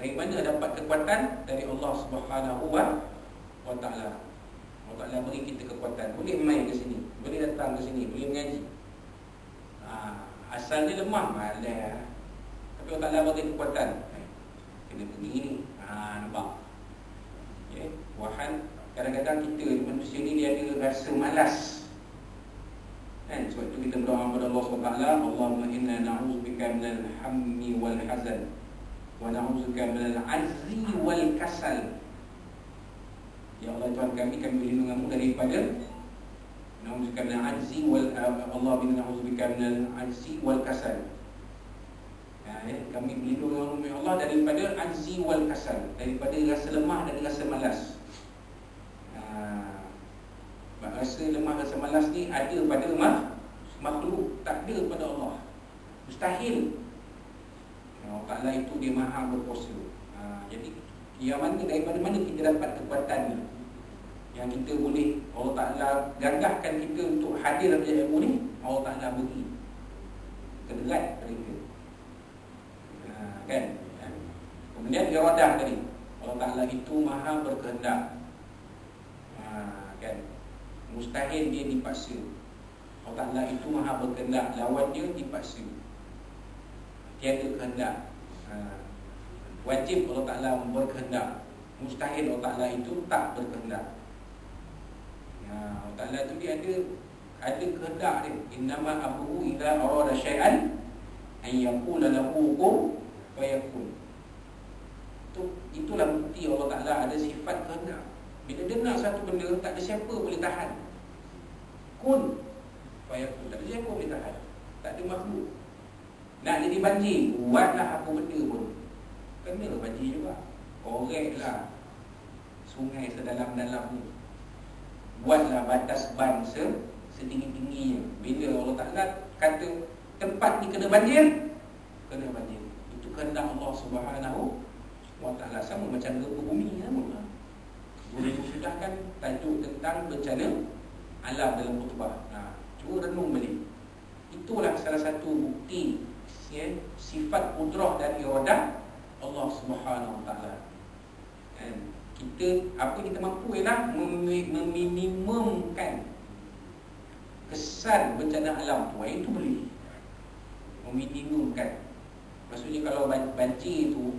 Dari mana dapat kekuatan? Dari Allah Subhanahu wa taala. Allah Taala beri kita kekuatan. Boleh main ke sini, boleh datang ke sini, boleh mengaji. Ha, asalnya lemah malah. Tapi Allah Taala bagi kekuatan. Kena pergi ni. Ha, nampak. Ya, okay. wahan kadang-kadang kita manusia ni dia ada rasa malas Kan? Sebab itu kita berdoa kepada Allah SWT Allahumma inna na'udzubika minal hammi wal hazan Minal azri wal kasal. Ya Allah Tuhan kami, kami berlindunganmu daripada Na'udzubika minal azri wal Allah bin na'udzubika minal azri wal kasal. Ya, ya, Kami berlindunganmu ya Allah daripada azri wal kasal Daripada rasa lemah dan rasa malas. Rasa lemah rasa malas ni ada pada mak, makhluk Tak ada pada Allah. Mustahil Allah Ta'ala itu dia maha berkuasa. Ha, Jadi yang mana daripada mana kita dapat kekuatan ni? Yang kita boleh Allah Ta'ala gagahkan kita untuk hadir dalam ilmu ni Allah Ta'ala beri Kederat pada kita ha, Kan? Ha. Kemudian iradah tadi Allah Ta'ala itu maha berkehendak. Ha, Kan? Mustahil dia dipaksa. Allah Ta'ala itu maha berkendak Lawan dia dipaksa Tiada kehendak. Ha. Wajib Allah Ta'ala berkehendak. Mustahil Allah Ta'ala itu tak berkehendak. Ha. Allah Ta'ala itu dia ada Ada kehendak dia. Innama abuhu ila arada syai'an An yakula lahu hukum Fayakun itu, Itulah bukti Allah Ta'ala ada sifat kehendak. Bila dengar satu benda Tak ada siapa boleh tahan. Kun Fayakun Tak ada siapa boleh tahan. Tak ada makhluk Nak jadi banjir Buatlah apa benda pun. Kena banjir juga. Koreklah Sungai sedalam-dalam ni. Buatlah batas ban se Setinggi-tingginya. Bila Allah Ta'ala kata Tempat ni kena banjir Kena banjir. Itu kehendak Allah Subhanahu Wa Ta'ala. Sama macam gempa bumi Sama boleh disudahkan tajuk tentang bencana alam dalam khutbah. Nah, cuba renung balik. Itulah salah satu bukti ya, sifat kudrah dan iradah Allah Subhanahu Wa Taala. Dan kita apa kita mampu ialah meminimumkan kesan bencana alam tu. Itu boleh. Meminimumkan. Maksudnya kalau banjir tu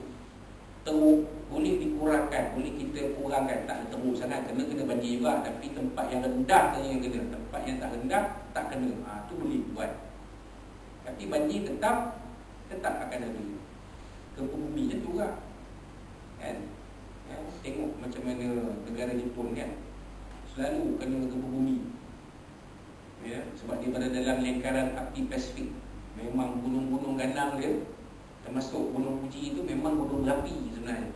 teruk boleh dikurangkan boleh kita kurangkan tak teruk sangat kena kena banjir juga tapi tempat yang rendah saja yang kena tempat yang tak rendah tak kena ha, tu boleh buat tapi banjir tetap tetap akan ada gempa bumi je tu lah. Kan? Ya, tengok macam mana negara Jepun kan selalu kena gempa bumi. Ya, sebab dia berada dalam lingkaran api Pasifik. Memang gunung-gunung ganang dia Termasuk gunung Fuji itu memang gunung berapi sebenarnya.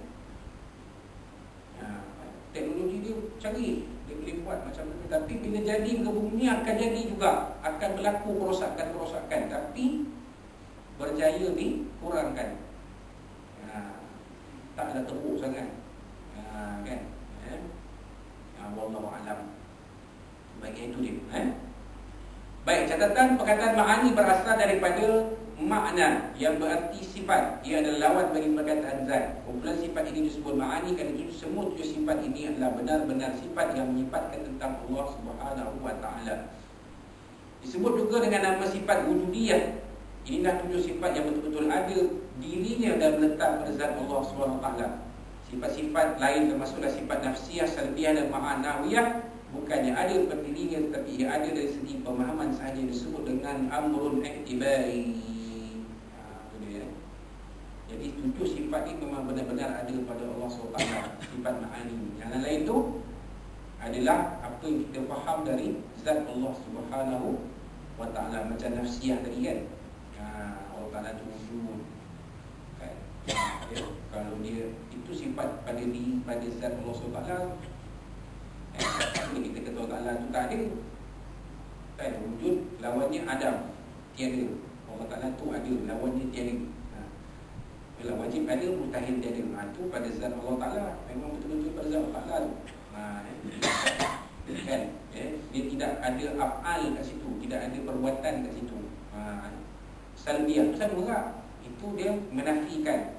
Ha, Teknologi dia canggih Dia boleh buat macam itu Tapi bila jadi ke bumi akan jadi juga Akan berlaku kerosakan-kerosakan Tapi berjaya ni kurangkan. Ha, Tak ada teruk sangat. Ha, Kan? Eh? ha, Wallahualam Baik itu dia eh? Baik catatan perkataan ma'ani berasal daripada makna yang berarti sifat. Ia adalah lawan bagi perkataan zat. Kumpulan sifat ini disebut ma'ani kerana itu semua tujuh sifat ini adalah benar-benar sifat yang menyifatkan tentang Allah Subhanahu wa taala. Disebut juga dengan nama sifat wujudiyah inilah tujuh sifat yang betul-betul ada dirinya dan meletak pada zat Allah taala. Sifat-sifat lain termasuklah sifat nafsiyah salbiyah dan ma'anawiyah. Bukannya ada pendirinya tetapi ia ada dari segi pemahaman sahaja disebut dengan amrun iktibari. Jadi tujuh sifat ini memang benar-benar ada pada Allah SWT Sifat ma'ani. Yang lain itu adalah apa yang kita faham dari Zat Allah Subhanahu Wa Ta'ala. Macam nafsiyah tadi kan ha, Allah Ta'ala itu wujud kan? ya, Kalau dia itu sifat pada diri pada Zat Allah SWT eh, Kita kata Allah Ta'ala itu tak ada kan? Wujud lawannya Adam Tiada Allah Ta'ala itu ada lawannya tiada kalau wajib ada mustahil dia ada. Ha, itu pada zat Allah Taala memang betul-betul pada zat Allah Taala. Ha, eh. kan? Eh, dia tidak ada afal kat situ, tidak ada perbuatan kat situ. Ha, salbiah sama juga. Itu dia menafikan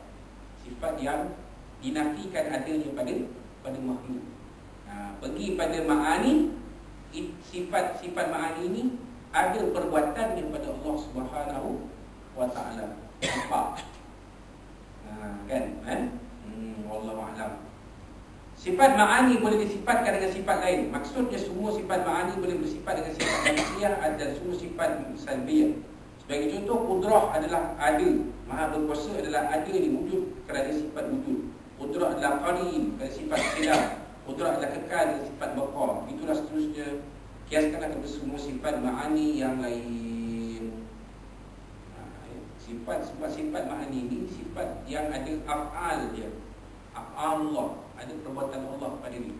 Sifat yang dinafikan adanya pada pada makhluk. Ha, pergi pada ma'ani sifat-sifat ma'ani ini ada perbuatan daripada Allah Subhanahu wa taala. Nampak? Ha, kan? Eh? Hmm, wallahu a'lam. Sifat ma'ani boleh disifatkan dengan sifat lain. Maksudnya semua sifat ma'ani boleh bersifat dengan sifat manusia dan semua sifat salbiyah. Sebagai contoh, kudrah adalah ada. Maha berkuasa adalah ada di wujud kerana sifat wujud. Kudrah adalah qarin kerana sifat khilaf. Kudrah adalah kekal dengan sifat baqa. Itulah seterusnya. Kiaskanlah kepada semua sifat ma'ani yang lain. Ha, ya. Sifat sifat sifat ma'ani ini sifat yang ada af'al dia. Af'al Allah ada perbuatan Allah pada diri.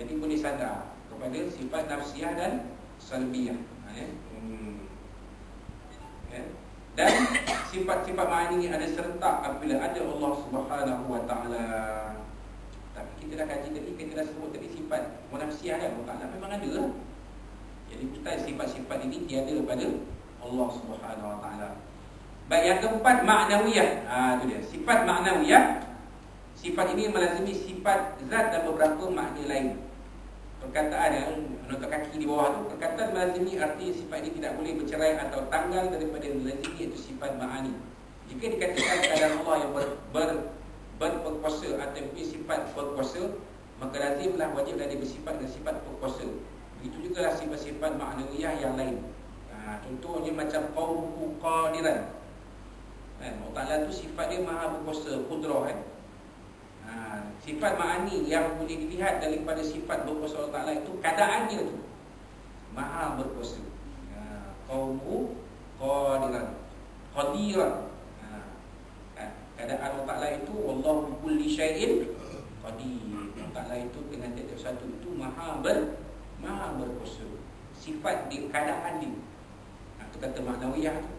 Jadi boleh sadar kepada sifat nafsiah dan salbiyah. Ha, ya. Hmm. Sifat-sifat ma'ani ini ada serentak apabila ada Allah Subhanahu wa taala. Tapi kita dah kaji tadi, kita dah sebut tadi sifat nafsiah dan Taala memang ada. Lah. Jadi ustaz sifat-sifat ini tiada pada Allah Subhanahu wa taala. Baik yang keempat maknawiyah. Ha itu dia. Sifat maknawiyah Sifat ini melazimi sifat zat dan beberapa makna lain. Perkataan yang menonton kaki di bawah tu perkataan melazimi arti sifat ini tidak boleh bercerai atau tanggal daripada melazimi itu sifat ma'ani. Jika dikatakan keadaan Allah yang ber, ber, berkuasa atau mempunyai sifat berkuasa, maka lazimlah wajib dia bersifat dengan sifat berkuasa. Begitu juga lah sifat-sifat maknawiyah yang lain. Ha, contohnya macam qawmuhu qadiran. Kan? Allah Ta'ala tu sifat dia maha berkuasa, kudrah kan? Sifat ma'ani yang boleh dilihat daripada sifat berkuasa Allah Ta'ala itu keadaan dia tu. Maha berkuasa. Ha, Qawmu qadiran Qadiran. Ha, ha, Keadaan Allah Ta'ala itu Wallahu kulli syai'in Qadir. Allah Ta'ala itu dengan tiap satu itu Maha ber Maha berkuasa. Sifat di keadaan dia. Itu kata maknawiyah tu.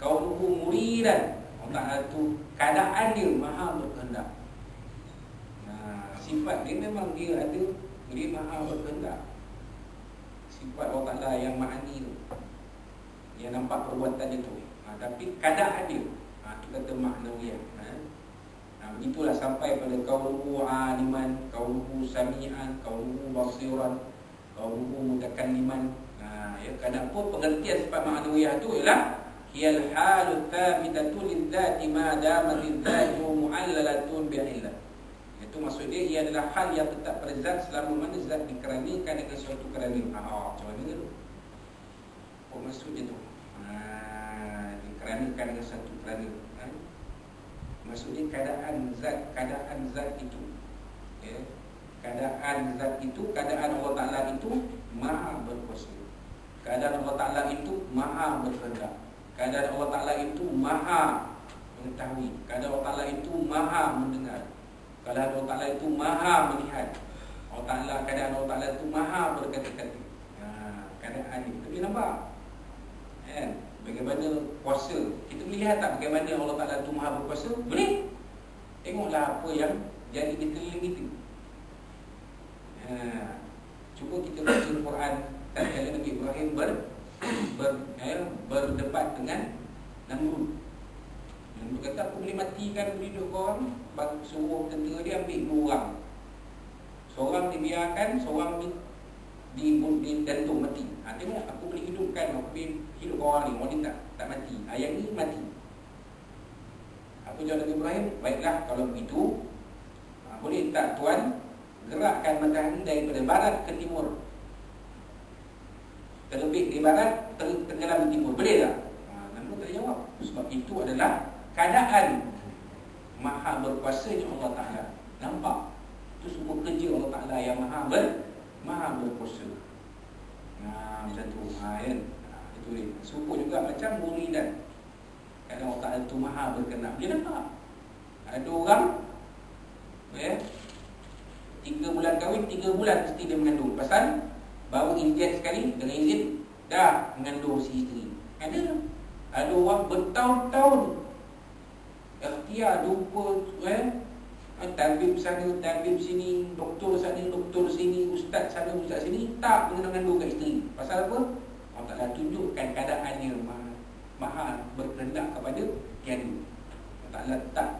Qawmu muridan. Allah Ta'ala itu keadaan dia Maha berkehendak sifat dia memang dia ada dia maha berkehendak. Sifat Allah Ta'ala yang ma'ani tu. Yang nampak perbuatan dia tu. Ha, tapi keadaan dia ha, itu kata maknawiyah ha. ha, begitulah sampai pada kauluhu aliman kauluhu sami'an kauluhu basiran kauluhu mutakalliman. Ha, ya, kenapa pengertian sifat maknawiyah tu ialah hiyal halu thabitatu lidzati ma damat lidzati mu'allalatun bi'illah itu maksud dia ia adalah hal yang tetap pada zat selama mana zat dikeranikan dengan suatu kerana. Ah, macam mana tu? Apa maksudnya tu? Ha, dikeranikan dengan suatu kerana. Ha? Maksudnya keadaan zat, keadaan zat itu. Ya. Keadaan zat itu, keadaan Allah Ta'ala itu maha berkuasa. Keadaan Allah Ta'ala itu maha berkehendak. Keadaan Allah Ta'ala itu maha mengetahui. Keadaan Allah Ta'ala itu maha mendengar. Kalau Allah Ta'ala itu maha melihat. Allah Ta'ala keadaan Allah Ta'ala itu maha berkata-kata. Ha, Keadaan ini. Kita boleh nampak? Kan? Bagaimana kuasa? Kita boleh lihat tak bagaimana Allah Ta'ala itu maha berkuasa? Boleh. Tengoklah apa yang jadi di keliling itu ha, Cuba kita baca Al-Quran Tatkala Nabi Ibrahim ber, ber, eh, berdebat dengan Namrud Namrud kata aku boleh matikan penduduk kau suruh tentera dia ambil dua orang. Seorang dibiarkan, seorang di di, di gantung mati. Ha, Tengok aku boleh hidupkan, aku boleh hidup orang ni Orang ni tak, tak mati, ayam ni mati. Apa jawab Nabi Ibrahim? Baiklah kalau begitu ha, Boleh tak tuan Gerakkan matahari daripada barat ke timur? Terlebih di barat, ter, tenggelam di timur. Boleh tak? Ha, Nabi tak jawab Sebab itu adalah keadaan Maha berkuasanya Allah Ta'ala. Nampak? Itu semua kerja Allah Ta'ala yang maha ber Maha berkuasa. Nah, macam tu. Ha, kan? Ha, itu dia. Suku juga macam muridan Kerana Allah Ta'ala itu maha berkenan. Dia nampak? Ada orang ya, Tiga bulan kahwin, tiga bulan mesti dia mengandung. Pasal baru injek sekali Dengan izin Dah mengandung si isteri. Ada. Ada orang bertahun-tahun ikhtiar lupa eh? Tabib sana tabib sini doktor sana doktor sini ustaz sana ustaz sini tak mengenangkan dua kat isteri. Pasal apa? Allah Ta'ala tunjukkan keadaannya maha, maha berkehendak kepada tiada Allah Ta'ala tak